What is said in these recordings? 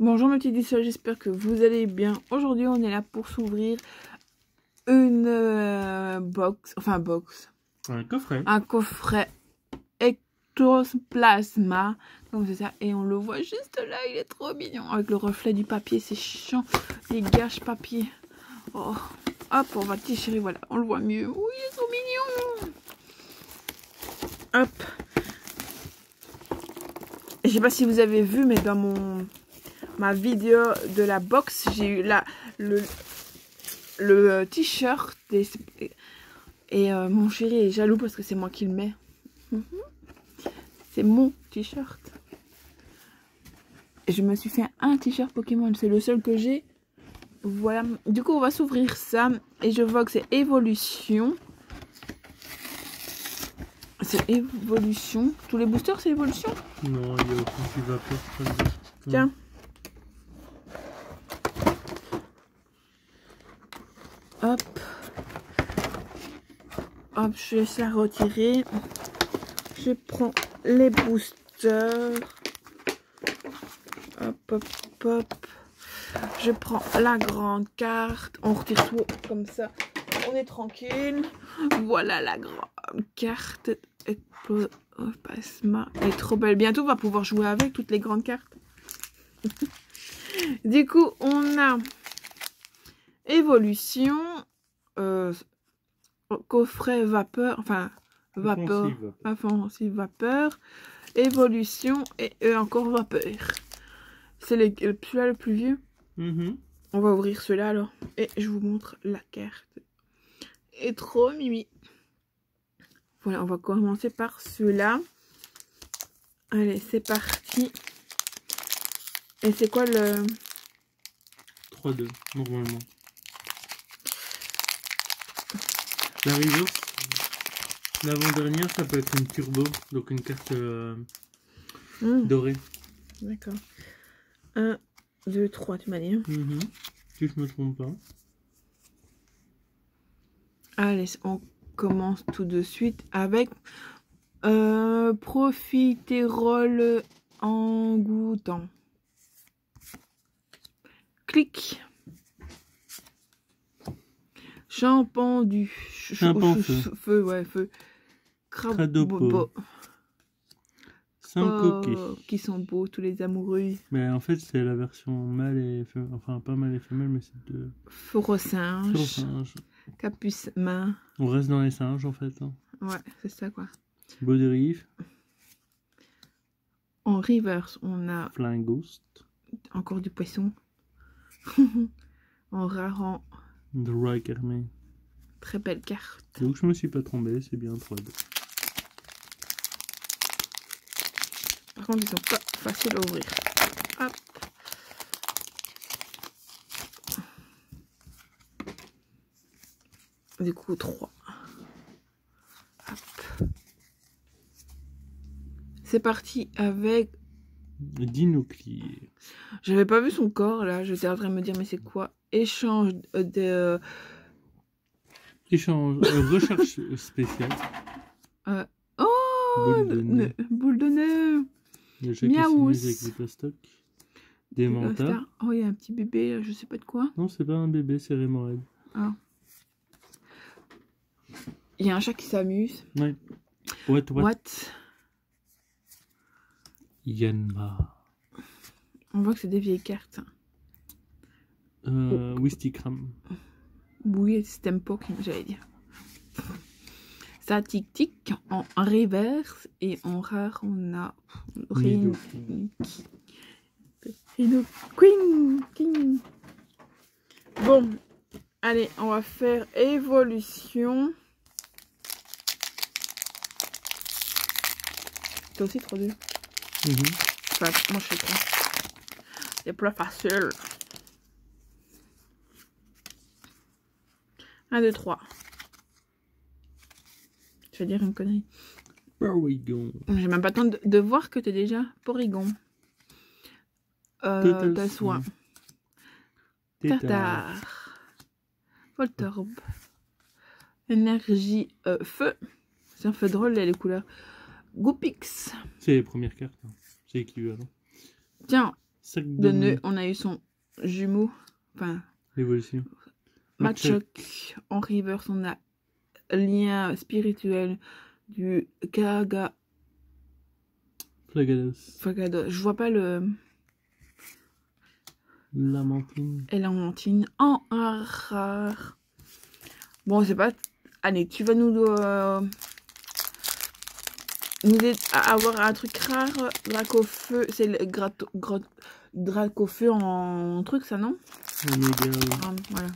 Bonjour mes petits dissels, j'espère que vous allez bien. Aujourd'hui, on est là pour s'ouvrir une euh, box, enfin box, Un coffret. un coffret ectoplasma, comme c'est ça, et on le voit juste là, il est trop mignon, avec le reflet du papier, c'est chiant, les gâches papier. Oh. Hop, on va tirer, voilà, on le voit mieux. Oui, il est trop mignon. Hop. Je sais pas si vous avez vu, mais dans mon ma vidéo de la box, j'ai eu là le le euh, t-shirt et, et, euh, mon chéri est jaloux parce que c'est moi qui le mets. C'est mon t-shirt. Je me suis fait un t-shirt Pokémon, c'est le seul que j'ai. Voilà, du coup on va s'ouvrir ça et je vois que c'est évolution. C'est évolution. Tous les boosters c'est évolution Non, il y a aucun qui va. Tiens. Hop. Hop, je laisse la retirer. Je prends les boosters. Hop, hop, hop. Je prends la grande carte. On retire tout comme ça. On est tranquille. Voilà la grande carte. Plasma. Elle est trop belle. Bientôt, on va pouvoir jouer avec toutes les grandes cartes. du coup, on a évolution, euh, coffret vapeur, enfin vapeur, Offensive. offensive vapeur, évolution et, et encore vapeur. C'est le- celui-là le plus vieux. Mhm. On va ouvrir celui-là alors. Et je vous montre la carte. Et trop mimi. Voilà, on va commencer par celui-là. Allez, c'est parti. Et c'est quoi le... 3-2, normalement. La reverse, l'avant-dernière, ça peut être une turbo, donc une carte euh, Hmm, dorée. D'accord. 1, 2, 3, tu m'as dit. hein. Mhm. Si je me trompe pas. Allez, on commence tout de suite avec euh, profiterole engoûtant. Clic. Champendu. Ch- ch- Champanfeu. ch- Feu, ouais, feu. Cradopo. 5 Oh, qui sont beaux, tous les amoureux. Mais en fait, c'est la version mâle et femelle. Enfin, pas mâle et femelle, mais c'est de. Sur singe. Capuce main. On reste dans les singes en fait. hein. Ouais, c'est ça quoi. Beau dérive, En reverse, on a Flying Ghost, encore du poisson. en rare, Dry Carmé. très belle carte. Donc je me suis pas trompé, c'est bien 3 2 Par contre, ils sont pas faciles à ouvrir. Hop. Du coup, 3. Hop. C'est parti avec... Dinoclear. J'avais pas vu son corps, là. J'étais en train de me dire, mais c'est quoi Échange de... de- Échange, euh, recherche spéciale. Oh Boule de nez. plastocs. Des mantas. Oh, il y a un petit bébé, je sais pas de quoi. Non, c'est pas un bébé, c'est Rémorade. Il y a un chat qui s'amuse. Ouais. What, what, What? Yanma. On voit que c'est des vieilles cartes. Euh, Wistikram. Tempo, j'allais dire. Ça tic tic en reverse et en rare on a Rhino Queen. King. Bon, allez, on va faire évolution. T'as aussi 3 2 Mhm. Enfin, moi je fais 3. C'est plus facile. 1, 2, 3. Je vais dire une connerie. Porygon. J'ai même pas le temps de, de voir que t'es déjà Porygon. Euh, Total t'as soin. Soin. Tétard. Tartare. Voltorb. Énergie euh, feu. C'est un feu drôle là, les couleurs. Goupix. C'est les premières cartes. hein. C'est équivalent. Tiens, de, nœuds. On a eu son jumeau. Enfin, L'évolution. Machoc. En reverse, on a lien spirituel du Kaga Flagados. Fagado. Je vois pas le Lamentine. Élémentine en rare. Bon, c'est pas. Allez, tu vas nous. euh, nous aider à avoir un truc rare. Dracofeu. C'est le grato, grat, Dracofeu en truc, ça non? Ouais. Ah, Voilà.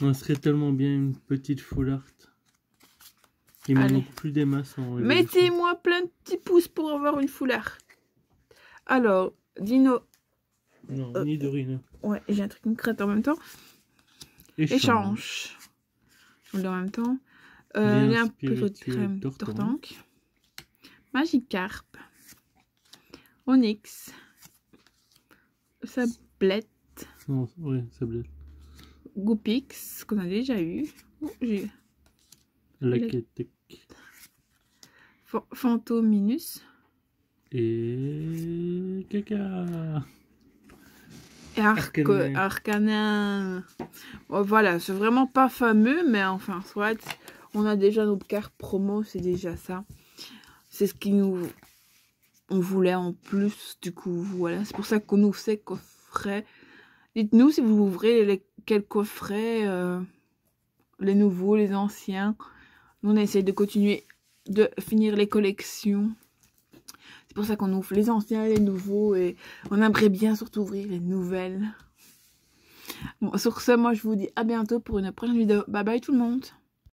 On serait tellement bien une petite full art. Il me manque plus des masses en révolution. Mettez-moi plein de petits pouces pour avoir une foulard. Alors, Dino. Non, Euh, ni de rien. Ouais, j'ai un truc concret en même temps. Échange. Dis en même temps. Euh, Lien spirituel crème Tortank. Magikarp. Onyx. Sablette. Non, ouais, ça Goupix, qu'on a déjà eu. Oh, j'ai- Phantominus. Et. Caca. Et Arc Arcanin. Oh, voilà, c'est vraiment pas fameux, mais enfin, soit. On a déjà notre carte promo, c'est déjà ça. C'est ce qui nous. On voulait en plus, du coup, voilà. C'est pour ça qu'on nous fait coffret. Dites-nous si vous ouvrez les, quel coffret, euh, les nouveaux, les anciens. Nous, on essaie de continuer de finir les collections. C'est pour ça qu'on ouvre les anciens les nouveaux et on aimerait bien surtout ouvrir les nouvelles. Bon, sur ce, moi je vous dis à bientôt pour une prochaine vidéo. Bye bye tout le monde